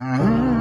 嗯。